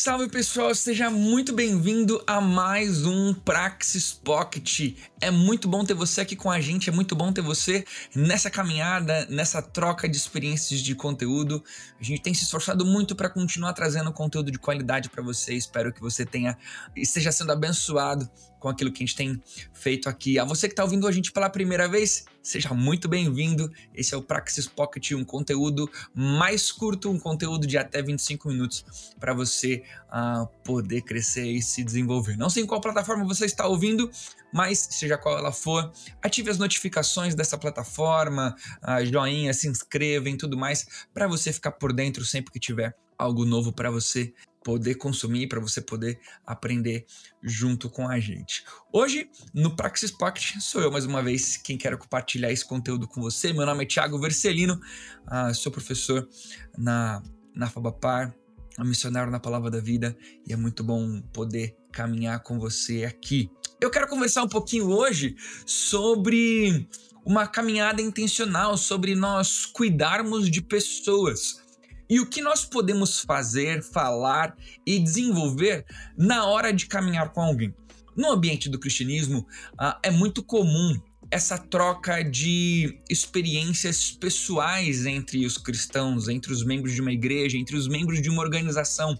Salve, pessoal, seja muito bem-vindo a mais um Praxis Pocket. É muito bom ter você aqui com a gente, é muito bom ter você nessa caminhada, nessa troca de experiências de conteúdo. A gente tem se esforçado muito para continuar trazendo conteúdo de qualidade para você. Espero que você tenha esteja sendo abençoado com aquilo que a gente tem feito aqui. A você que está ouvindo a gente pela primeira vez, seja muito bem-vindo. Esse é o Praxis Pocket, um conteúdo mais curto, um conteúdo de até 25 minutos para você uh, poder crescer e se desenvolver. Não sei em qual plataforma você está ouvindo, mas seja qual ela for, ative as notificações dessa plataforma, uh, joinha, se inscreva e tudo mais, para você ficar por dentro sempre que tiver algo novo para você poder consumir, para você poder aprender junto com a gente. Hoje, no Praxis Pocket, sou eu mais uma vez quem quer compartilhar esse conteúdo com você. Meu nome é Thiago Vercelino, uh, sou professor na, na Fabapar, missionário na Palavra da Vida, e é muito bom poder caminhar com você aqui. Eu quero conversar um pouquinho hoje sobre uma caminhada intencional, sobre nós cuidarmos de pessoas e o que nós podemos fazer, falar e desenvolver na hora de caminhar com alguém. No ambiente do cristianismo, uh, é muito comum essa troca de experiências pessoais entre os cristãos, entre os membros de uma igreja, entre os membros de uma organização.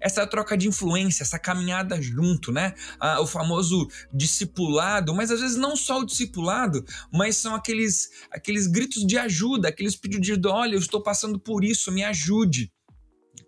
Essa troca de influência, essa caminhada junto, né? Ah, o famoso discipulado, mas às vezes não só o discipulado, mas são aqueles, aqueles gritos de ajuda, aqueles pedidos de olha, eu estou passando por isso, me ajude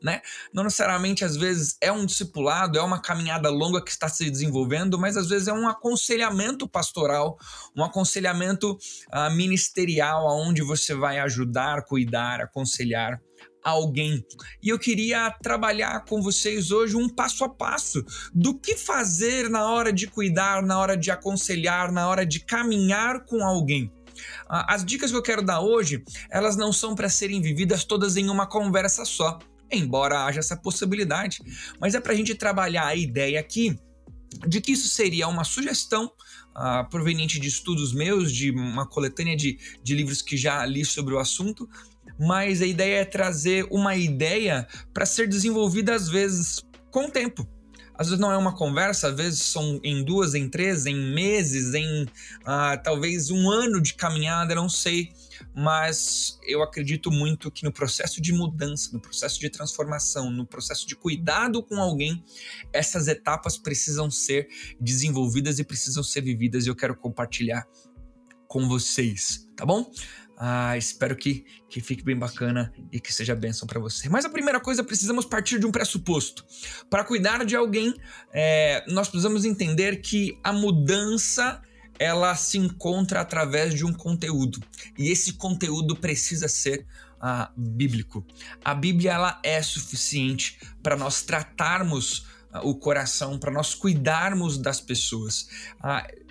né? Não necessariamente às vezes é um discipulado, é uma caminhada longa que está se desenvolvendo, mas às vezes é um aconselhamento pastoral, um aconselhamento uh, ministerial, aonde você vai ajudar, cuidar, aconselhar alguém. E eu queria trabalhar com vocês hoje um passo a passo do que fazer na hora de cuidar, na hora de aconselhar, na hora de caminhar com alguém. Ah, as dicas que eu quero dar hoje, elas não são para serem vividas todas em uma conversa só embora haja essa possibilidade, mas é para a gente trabalhar a ideia aqui de que isso seria uma sugestão uh, proveniente de estudos meus, de uma coletânea de, de livros que já li sobre o assunto, mas a ideia é trazer uma ideia para ser desenvolvida às vezes com o tempo. Às vezes não é uma conversa, às vezes são em duas, em três, em meses, em uh, talvez um ano de caminhada, não sei mas eu acredito muito que no processo de mudança, no processo de transformação, no processo de cuidado com alguém, essas etapas precisam ser desenvolvidas e precisam ser vividas e eu quero compartilhar com vocês, tá bom? Ah, espero que, que fique bem bacana e que seja bênção para você. Mas a primeira coisa, precisamos partir de um pressuposto. Para cuidar de alguém, é, nós precisamos entender que a mudança ela se encontra através de um conteúdo e esse conteúdo precisa ser uh, bíblico. A Bíblia ela é suficiente para nós tratarmos uh, o coração, para nós cuidarmos das pessoas. Uh,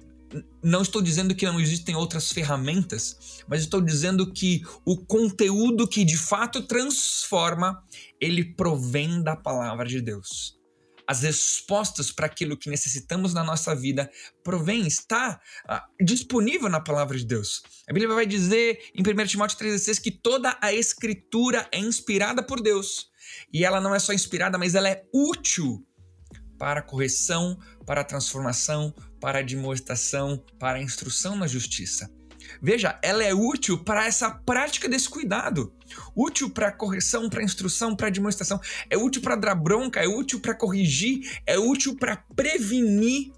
não estou dizendo que não existem outras ferramentas, mas estou dizendo que o conteúdo que de fato transforma, ele provém da palavra de Deus as respostas para aquilo que necessitamos na nossa vida provém, está uh, disponível na palavra de Deus. A Bíblia vai dizer em 1 Timóteo 3,16 que toda a escritura é inspirada por Deus. E ela não é só inspirada, mas ela é útil para a correção, para a transformação, para a demonstração, para a instrução na justiça. Veja, ela é útil para essa prática desse cuidado. Útil para correção, para instrução, para demonstração. É útil para dar bronca, é útil para corrigir, é útil para prevenir.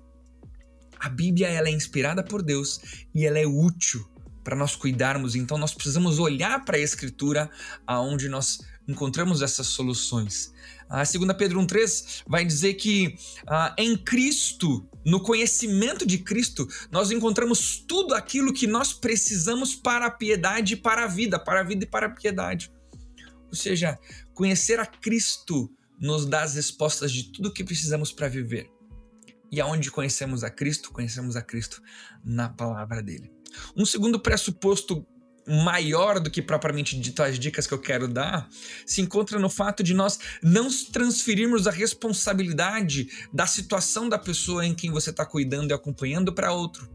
A Bíblia ela é inspirada por Deus e ela é útil para nós cuidarmos. Então nós precisamos olhar para a Escritura aonde nós encontramos essas soluções. A 2 Pedro 1,3 vai dizer que ah, em Cristo, no conhecimento de Cristo, nós encontramos tudo aquilo que nós precisamos para a piedade e para a vida, para a vida e para a piedade. Ou seja, conhecer a Cristo nos dá as respostas de tudo o que precisamos para viver. E aonde conhecemos a Cristo? Conhecemos a Cristo na palavra dele. Um segundo pressuposto maior do que propriamente dito as dicas que eu quero dar, se encontra no fato de nós não transferirmos a responsabilidade da situação da pessoa em quem você está cuidando e acompanhando para outro.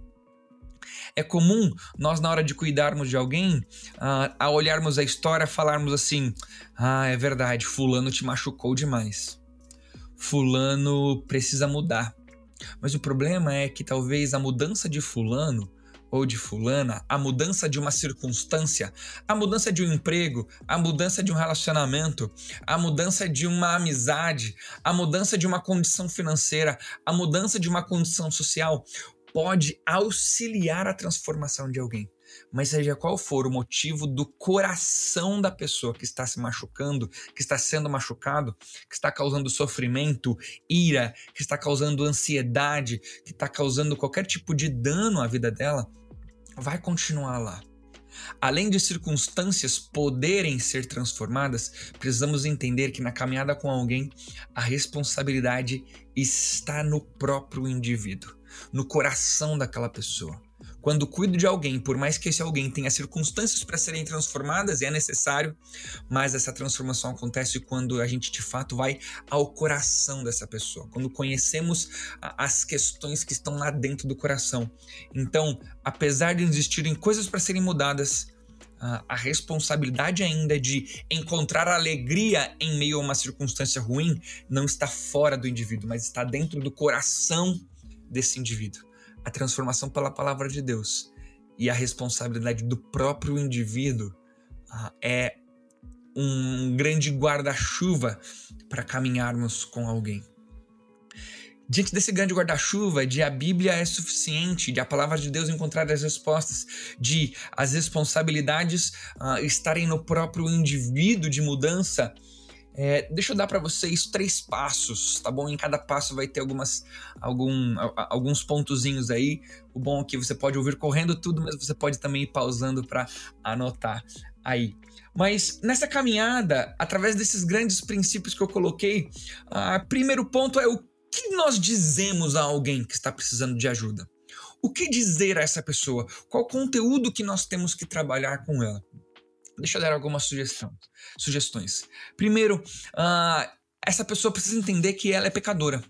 É comum nós, na hora de cuidarmos de alguém, uh, a olharmos a história, falarmos assim: Ah, é verdade, Fulano te machucou demais. Fulano precisa mudar. Mas o problema é que talvez a mudança de Fulano ou de fulana, a mudança de uma circunstância, a mudança de um emprego, a mudança de um relacionamento, a mudança de uma amizade, a mudança de uma condição financeira, a mudança de uma condição social pode auxiliar a transformação de alguém. Mas seja qual for o motivo do coração da pessoa que está se machucando, que está sendo machucado, que está causando sofrimento, ira, que está causando ansiedade, que está causando qualquer tipo de dano à vida dela, vai continuar lá. Além de circunstâncias poderem ser transformadas, precisamos entender que na caminhada com alguém, a responsabilidade está no próprio indivíduo, no coração daquela pessoa. Quando cuido de alguém, por mais que esse alguém tenha circunstâncias para serem transformadas, é necessário, mas essa transformação acontece quando a gente de fato vai ao coração dessa pessoa, quando conhecemos as questões que estão lá dentro do coração. Então, apesar de existirem coisas para serem mudadas, a responsabilidade ainda de encontrar alegria em meio a uma circunstância ruim não está fora do indivíduo, mas está dentro do coração desse indivíduo a transformação pela palavra de Deus e a responsabilidade do próprio indivíduo uh, é um grande guarda-chuva para caminharmos com alguém. Diante desse grande guarda-chuva de a Bíblia é suficiente, de a palavra de Deus encontrar as respostas, de as responsabilidades uh, estarem no próprio indivíduo de mudança, é, deixa eu dar para vocês três passos, tá bom? Em cada passo vai ter algumas, algum, alguns pontozinhos aí. O bom é que você pode ouvir correndo tudo, mas você pode também ir pausando para anotar aí. Mas nessa caminhada, através desses grandes princípios que eu coloquei, o primeiro ponto é o que nós dizemos a alguém que está precisando de ajuda. O que dizer a essa pessoa? Qual conteúdo que nós temos que trabalhar com ela? Deixa eu dar algumas sugestão, sugestões. Primeiro, uh, essa pessoa precisa entender que ela é pecadora.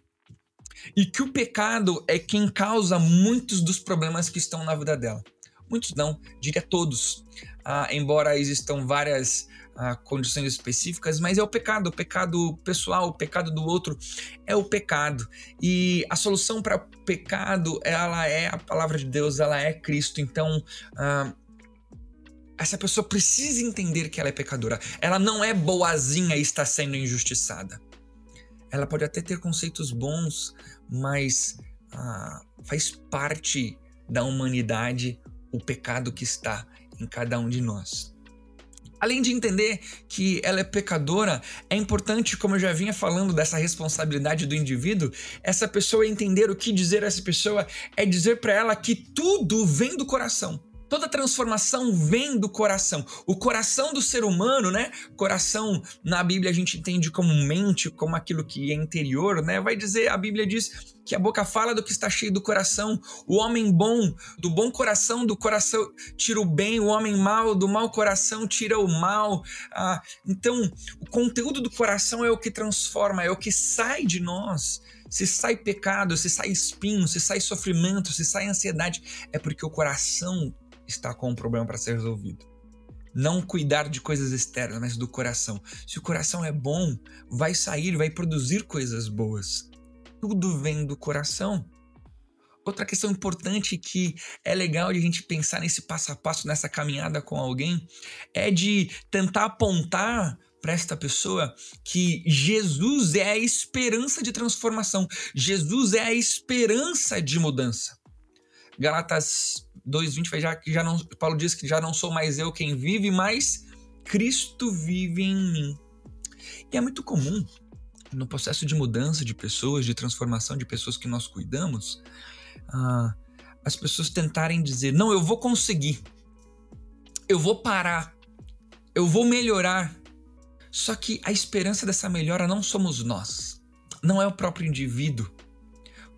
E que o pecado é quem causa muitos dos problemas que estão na vida dela. Muitos não, diria todos. Uh, embora existam várias uh, condições específicas, mas é o pecado, o pecado pessoal, o pecado do outro é o pecado. E a solução para o pecado, ela é a palavra de Deus, ela é Cristo. Então, uh, essa pessoa precisa entender que ela é pecadora. Ela não é boazinha e está sendo injustiçada. Ela pode até ter conceitos bons, mas ah, faz parte da humanidade o pecado que está em cada um de nós. Além de entender que ela é pecadora, é importante, como eu já vinha falando dessa responsabilidade do indivíduo, essa pessoa entender o que dizer a essa pessoa é dizer para ela que tudo vem do coração. Toda transformação vem do coração. O coração do ser humano, né? Coração na Bíblia a gente entende como mente, como aquilo que é interior, né? Vai dizer, a Bíblia diz que a boca fala do que está cheio do coração. O homem bom, do bom coração, do coração tira o bem. O homem mau, do mau coração tira o mal. Ah, então, o conteúdo do coração é o que transforma, é o que sai de nós. Se sai pecado, se sai espinho, se sai sofrimento, se sai ansiedade, é porque o coração está com um problema para ser resolvido. Não cuidar de coisas externas, mas do coração. Se o coração é bom, vai sair, vai produzir coisas boas. Tudo vem do coração. Outra questão importante que é legal de a gente pensar nesse passo a passo, nessa caminhada com alguém, é de tentar apontar para esta pessoa que Jesus é a esperança de transformação, Jesus é a esperança de mudança. Galatas 2:20 vai já que já não Paulo diz que já não sou mais eu quem vive, mas Cristo vive em mim. E é muito comum no processo de mudança de pessoas, de transformação de pessoas que nós cuidamos, ah, as pessoas tentarem dizer: não, eu vou conseguir, eu vou parar, eu vou melhorar. Só que a esperança dessa melhora não somos nós, não é o próprio indivíduo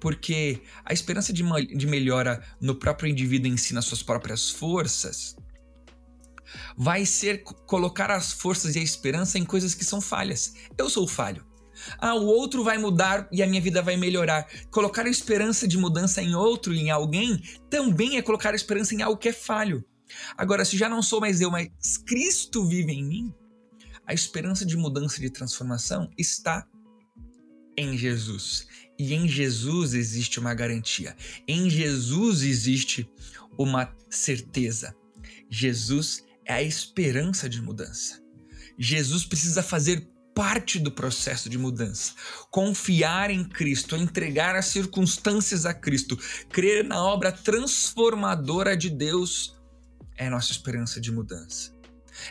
porque a esperança de, de melhora no próprio indivíduo em si, nas suas próprias forças, vai ser colocar as forças e a esperança em coisas que são falhas. Eu sou falho. Ah, o outro vai mudar e a minha vida vai melhorar. Colocar a esperança de mudança em outro, em alguém, também é colocar a esperança em algo que é falho. Agora, se já não sou mais eu, mas Cristo vive em mim, a esperança de mudança e de transformação está em Jesus. E em Jesus existe uma garantia. Em Jesus existe uma certeza. Jesus é a esperança de mudança. Jesus precisa fazer parte do processo de mudança. Confiar em Cristo, entregar as circunstâncias a Cristo, crer na obra transformadora de Deus é nossa esperança de mudança.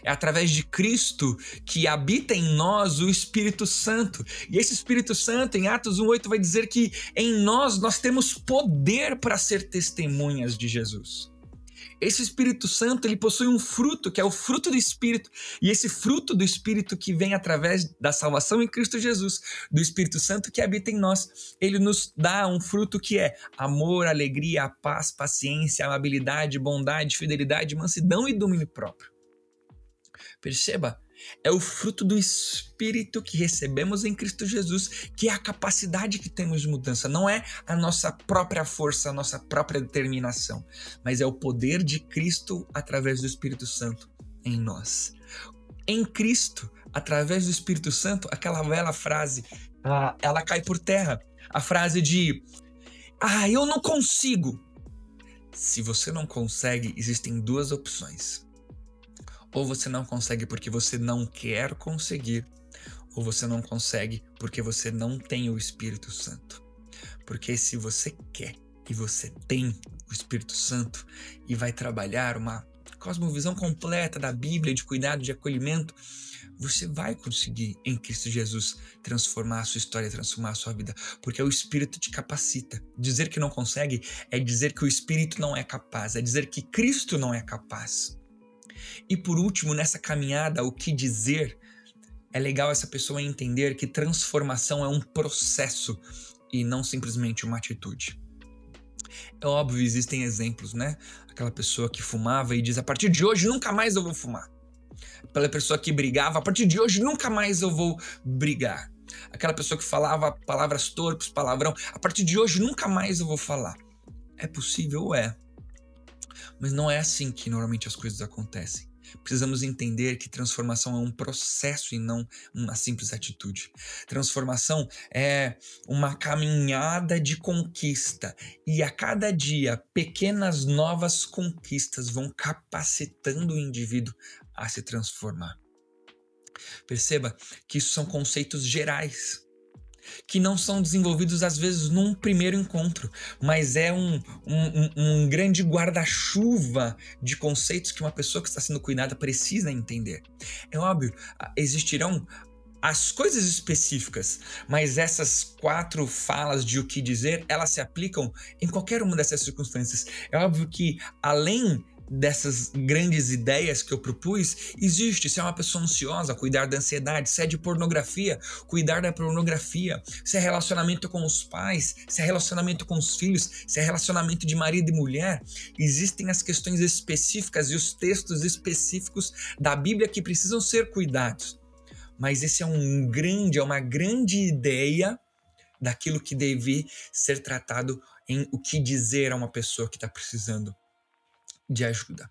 É através de Cristo que habita em nós o Espírito Santo. E esse Espírito Santo, em Atos 1,8, vai dizer que em nós nós temos poder para ser testemunhas de Jesus. Esse Espírito Santo, ele possui um fruto, que é o fruto do Espírito. E esse fruto do Espírito que vem através da salvação em Cristo Jesus, do Espírito Santo que habita em nós, ele nos dá um fruto que é amor, alegria, paz, paciência, amabilidade, bondade, fidelidade, mansidão e domínio próprio. Perceba, é o fruto do Espírito que recebemos em Cristo Jesus, que é a capacidade que temos de mudança. Não é a nossa própria força, a nossa própria determinação, mas é o poder de Cristo através do Espírito Santo em nós. Em Cristo, através do Espírito Santo, aquela bela frase, ela cai por terra. A frase de: Ah, eu não consigo. Se você não consegue, existem duas opções ou você não consegue porque você não quer conseguir, ou você não consegue porque você não tem o Espírito Santo. Porque se você quer e você tem o Espírito Santo e vai trabalhar uma cosmovisão completa da Bíblia, de cuidado, de acolhimento, você vai conseguir em Cristo Jesus transformar a sua história, transformar a sua vida, porque o Espírito te capacita. Dizer que não consegue é dizer que o Espírito não é capaz, é dizer que Cristo não é capaz. E por último, nessa caminhada, o que dizer? É legal essa pessoa entender que transformação é um processo e não simplesmente uma atitude. É óbvio, existem exemplos, né? Aquela pessoa que fumava e diz: a partir de hoje nunca mais eu vou fumar. Aquela pessoa que brigava: a partir de hoje nunca mais eu vou brigar. Aquela pessoa que falava palavras torpes, palavrão: a partir de hoje nunca mais eu vou falar. É possível? É. Mas não é assim que normalmente as coisas acontecem. Precisamos entender que transformação é um processo e não uma simples atitude. Transformação é uma caminhada de conquista e a cada dia pequenas novas conquistas vão capacitando o indivíduo a se transformar. Perceba que isso são conceitos gerais que não são desenvolvidos às vezes num primeiro encontro, mas é um, um, um grande guarda-chuva de conceitos que uma pessoa que está sendo cuidada precisa entender. É óbvio, existirão as coisas específicas, mas essas quatro falas de o que dizer, elas se aplicam em qualquer uma dessas circunstâncias. É óbvio que além dessas grandes ideias que eu propus, existe. Se é uma pessoa ansiosa, cuidar da ansiedade. Se é de pornografia, cuidar da pornografia. Se é relacionamento com os pais, se é relacionamento com os filhos, se é relacionamento de marido e mulher. Existem as questões específicas e os textos específicos da Bíblia que precisam ser cuidados. Mas esse é um grande, é uma grande ideia daquilo que deve ser tratado em o que dizer a uma pessoa que está precisando de ajuda.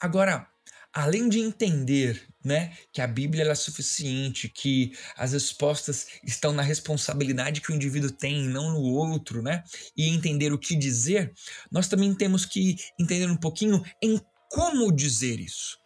Agora, além de entender né, que a Bíblia é suficiente, que as respostas estão na responsabilidade que o indivíduo tem, não no outro, né, e entender o que dizer, nós também temos que entender um pouquinho em como dizer isso.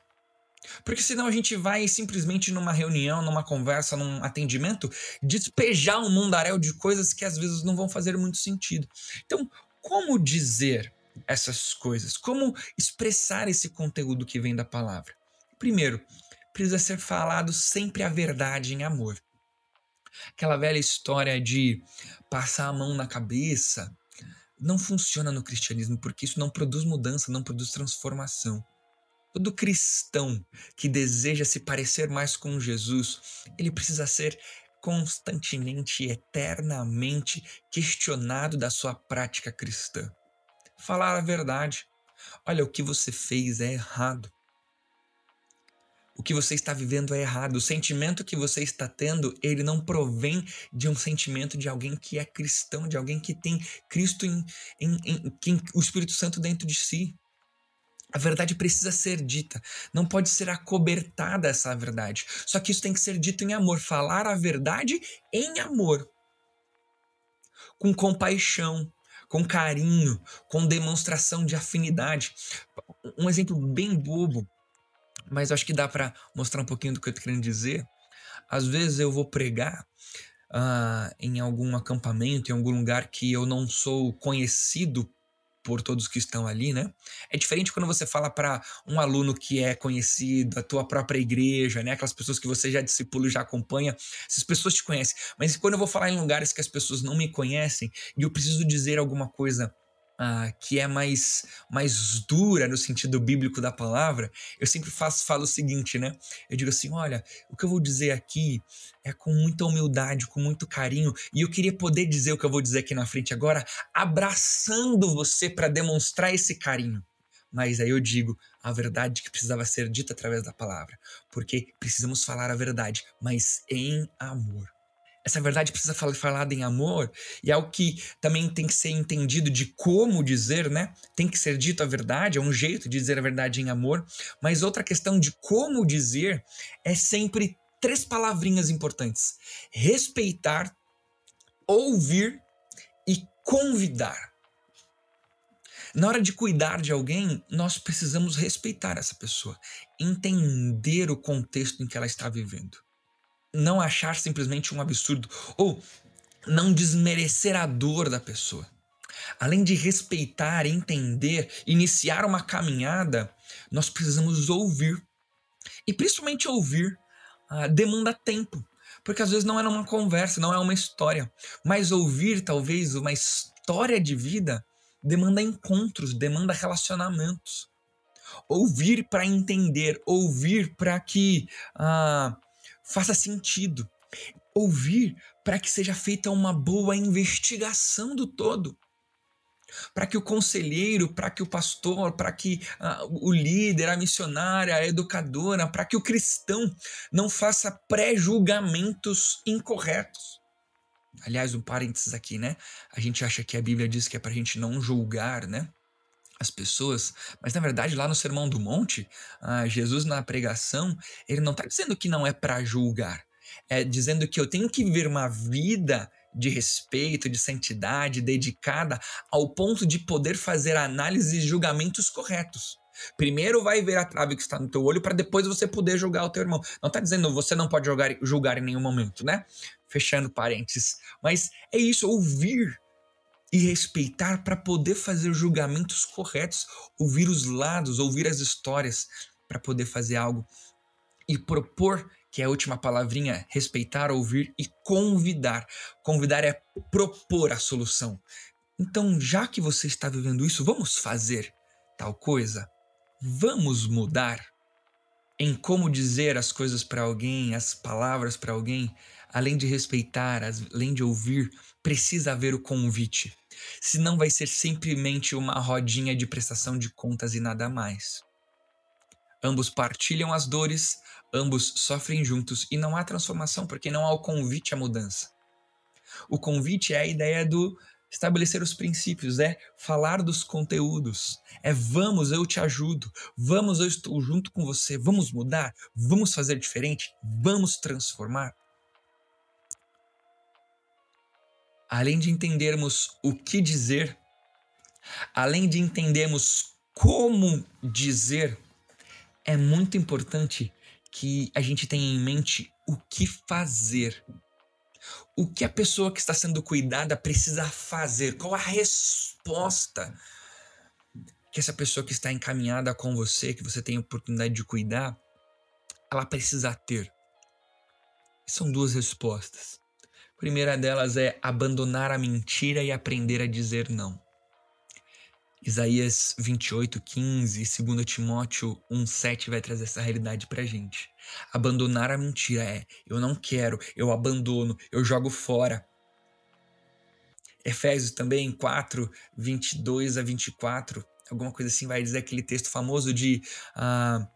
Porque senão a gente vai simplesmente numa reunião, numa conversa, num atendimento, despejar um mundaréu de coisas que às vezes não vão fazer muito sentido. Então, como dizer essas coisas? Como expressar esse conteúdo que vem da palavra? Primeiro, precisa ser falado sempre a verdade em amor. Aquela velha história de passar a mão na cabeça não funciona no cristianismo porque isso não produz mudança, não produz transformação. Todo cristão que deseja se parecer mais com Jesus, ele precisa ser constantemente, eternamente questionado da sua prática cristã falar a verdade. Olha, o que você fez é errado. O que você está vivendo é errado. O sentimento que você está tendo, ele não provém de um sentimento de alguém que é cristão, de alguém que tem Cristo em, em, em, o Espírito Santo dentro de si. A verdade precisa ser dita, não pode ser acobertada essa verdade. Só que isso tem que ser dito em amor, falar a verdade em amor. com compaixão, com carinho, com demonstração de afinidade. Um exemplo bem bobo, mas acho que dá para mostrar um pouquinho do que eu tô querendo dizer. Às vezes eu vou pregar uh, em algum acampamento, em algum lugar que eu não sou conhecido por todos que estão ali, né? É diferente quando você fala para um aluno que é conhecido, a tua própria igreja, né? Aquelas pessoas que você já discipula já acompanha, essas pessoas te conhecem. Mas quando eu vou falar em lugares que as pessoas não me conhecem e eu preciso dizer alguma coisa ah, que é mais, mais dura no sentido bíblico da palavra, eu sempre faço, falo o seguinte, né? Eu digo assim: olha, o que eu vou dizer aqui é com muita humildade, com muito carinho, e eu queria poder dizer o que eu vou dizer aqui na frente agora, abraçando você para demonstrar esse carinho. Mas aí eu digo a verdade que precisava ser dita através da palavra, porque precisamos falar a verdade, mas em amor. Essa verdade precisa ser falada em amor e é algo que também tem que ser entendido de como dizer, né? Tem que ser dito a verdade, é um jeito de dizer a verdade em amor, mas outra questão de como dizer é sempre três palavrinhas importantes: respeitar, ouvir e convidar. Na hora de cuidar de alguém, nós precisamos respeitar essa pessoa, entender o contexto em que ela está vivendo não achar simplesmente um absurdo ou não desmerecer a dor da pessoa. Além de respeitar, entender, iniciar uma caminhada, nós precisamos ouvir. E principalmente ouvir ah, demanda tempo, porque às vezes não é uma conversa, não é uma história, mas ouvir talvez uma história de vida demanda encontros, demanda relacionamentos. Ouvir para entender, ouvir para que ah, faça sentido. Ouvir para que seja feita uma boa investigação do todo. Para que o conselheiro, para que o pastor, para que uh, o líder, a missionária, a educadora, para que o cristão não faça pré-julgamentos incorretos. Aliás, um parênteses aqui, né? A gente acha que a Bíblia diz que é para a gente não julgar, né? As pessoas, mas na verdade lá no Sermão do Monte, ah, Jesus na pregação, ele não está dizendo que não é para julgar, é dizendo que eu tenho que viver uma vida de respeito, de santidade, dedicada ao ponto de poder fazer análises e julgamentos corretos. Primeiro vai ver a trave que está no teu olho para depois você poder julgar o teu irmão. Não está dizendo você não pode julgar, julgar em nenhum momento, né? Fechando parênteses. Mas é isso, ouvir e respeitar para poder fazer julgamentos corretos, ouvir os lados, ouvir as histórias, para poder fazer algo e propor, que é a última palavrinha, respeitar, ouvir e convidar. Convidar é propor a solução. Então, já que você está vivendo isso, vamos fazer tal coisa? Vamos mudar em como dizer as coisas para alguém, as palavras para alguém, além de respeitar, além de ouvir, precisa haver o convite senão vai ser simplesmente uma rodinha de prestação de contas e nada mais. Ambos partilham as dores, ambos sofrem juntos e não há transformação porque não há o convite à mudança. O convite é a ideia do estabelecer os princípios, é falar dos conteúdos, é vamos, eu te ajudo, vamos, eu estou junto com você, vamos mudar, vamos fazer diferente, vamos transformar. Além de entendermos o que dizer, além de entendermos como dizer, é muito importante que a gente tenha em mente o que fazer. O que a pessoa que está sendo cuidada precisa fazer? Qual a resposta que essa pessoa que está encaminhada com você, que você tem a oportunidade de cuidar, ela precisa ter? São duas respostas primeira delas é abandonar a mentira e aprender a dizer não. Isaías 28, 15 e 2 Timóteo 1, 7 vai trazer essa realidade pra gente. Abandonar a mentira é eu não quero, eu abandono, eu jogo fora. Efésios também 4, 22 a 24, alguma coisa assim vai dizer aquele texto famoso de uh,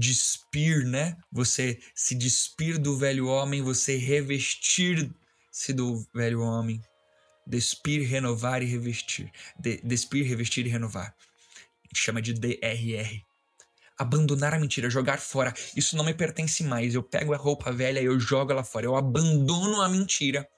despir, né? Você se despir do velho homem, você revestir se do velho homem, despir, renovar e revestir. De, despir, revestir e renovar. Chama de DRR. Abandonar a mentira, jogar fora. Isso não me pertence mais. Eu pego a roupa velha e eu jogo ela fora. Eu abandono a mentira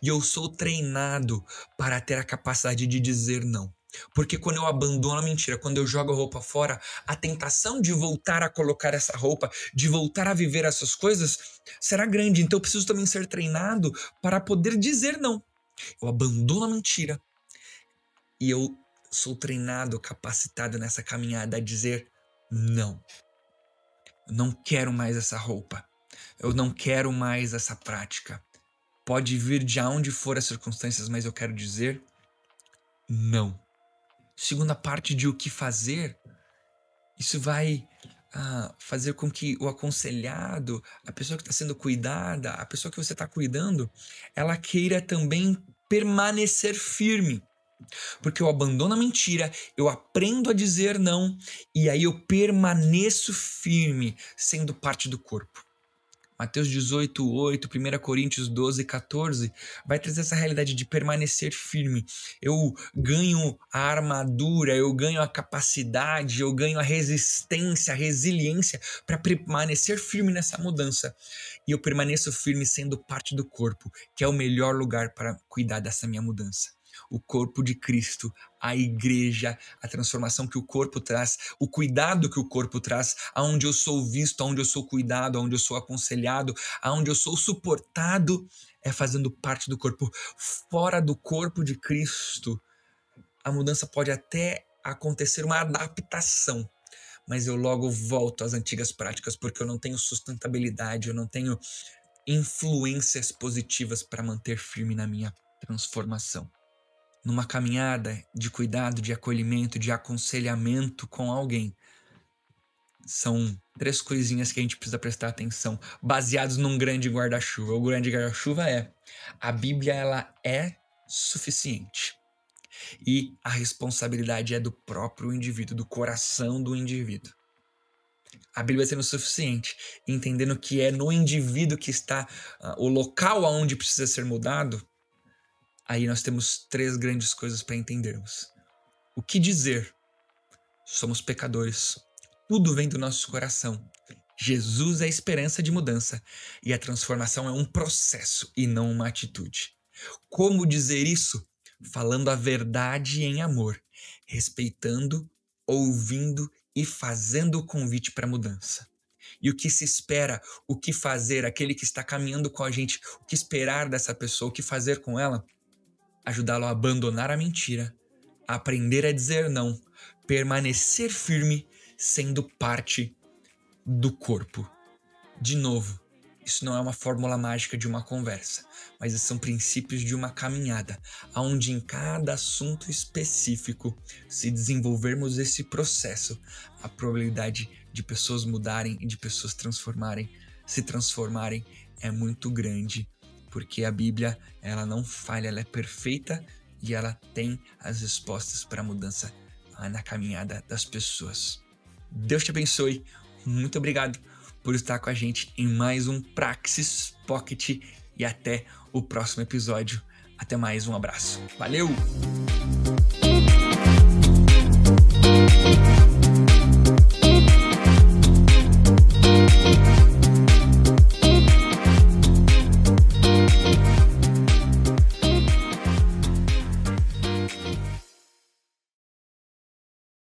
E eu sou treinado para ter a capacidade de dizer não. Porque quando eu abandono a mentira, quando eu jogo a roupa fora, a tentação de voltar a colocar essa roupa, de voltar a viver essas coisas, será grande. Então eu preciso também ser treinado para poder dizer não. Eu abandono a mentira e eu sou treinado, capacitado nessa caminhada a dizer não. Eu não quero mais essa roupa. Eu não quero mais essa prática. Pode vir de onde for as circunstâncias, mas eu quero dizer não. Segunda parte de o que fazer, isso vai ah, fazer com que o aconselhado, a pessoa que está sendo cuidada, a pessoa que você está cuidando, ela queira também permanecer firme. Porque eu abandono a mentira, eu aprendo a dizer não e aí eu permaneço firme, sendo parte do corpo. Mateus 18, 8, 1 Coríntios 12, 14, vai trazer essa realidade de permanecer firme. Eu ganho a armadura, eu ganho a capacidade, eu ganho a resistência, a resiliência para permanecer firme nessa mudança. E eu permaneço firme sendo parte do corpo, que é o melhor lugar para cuidar dessa minha mudança o corpo de Cristo, a igreja, a transformação que o corpo traz, o cuidado que o corpo traz, aonde eu sou visto, aonde eu sou cuidado, aonde eu sou aconselhado, aonde eu sou suportado, é fazendo parte do corpo. Fora do corpo de Cristo, a mudança pode até acontecer uma adaptação, mas eu logo volto às antigas práticas porque eu não tenho sustentabilidade, eu não tenho influências positivas para manter firme na minha transformação numa caminhada de cuidado, de acolhimento, de aconselhamento com alguém. São três coisinhas que a gente precisa prestar atenção, baseados num grande guarda-chuva. O grande guarda-chuva é: a Bíblia ela é suficiente. E a responsabilidade é do próprio indivíduo, do coração do indivíduo. A Bíblia sendo suficiente, entendendo que é no indivíduo que está uh, o local aonde precisa ser mudado, aí nós temos três grandes coisas para entendermos. O que dizer? Somos pecadores. Tudo vem do nosso coração. Jesus é a esperança de mudança e a transformação é um processo e não uma atitude. Como dizer isso? Falando a verdade em amor, respeitando, ouvindo e fazendo o convite para a mudança. E o que se espera, o que fazer, aquele que está caminhando com a gente, o que esperar dessa pessoa, o que fazer com ela, ajudá-lo a abandonar a mentira, a aprender a dizer não, permanecer firme, sendo parte do corpo. De novo, isso não é uma fórmula mágica de uma conversa, mas são princípios de uma caminhada, onde em cada assunto específico, se desenvolvermos esse processo, a probabilidade de pessoas mudarem e de pessoas transformarem, se transformarem é muito grande porque a Bíblia ela não falha, ela é perfeita e ela tem as respostas para a mudança na caminhada das pessoas. Deus te abençoe. Muito obrigado por estar com a gente em mais um Praxis Pocket e até o próximo episódio. Até mais, um abraço. Valeu!